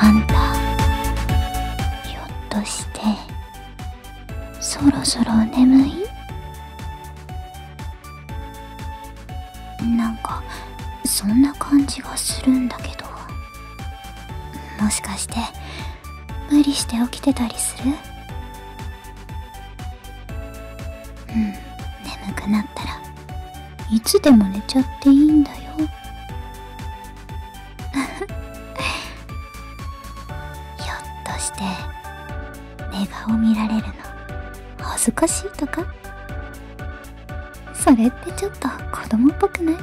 ひょっとしてそろそろ眠い？なんかそんな感じがするんだけど。もしかして無理して起きてたりする？うん眠くなったらいつでも寝ちゃっていいんだよ。して寝顔見られるの恥ずかしいとか？それってちょっと子供っぽくない？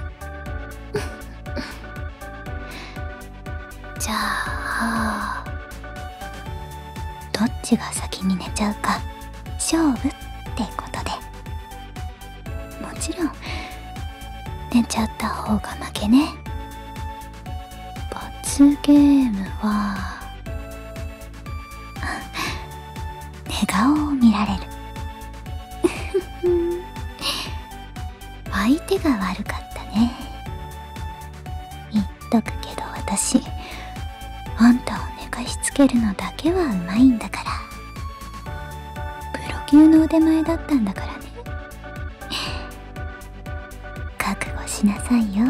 じゃあどっちが先に寝ちゃうか勝負ってことで。もちろん寝ちゃった方が負けね。罰ゲームは顔を見られる。相手が悪かったね。言っとくけど私あんたを寝かしつけるのだけはうまいんだから。プロ級の腕前だったんだからね。覚悟しなさいよ。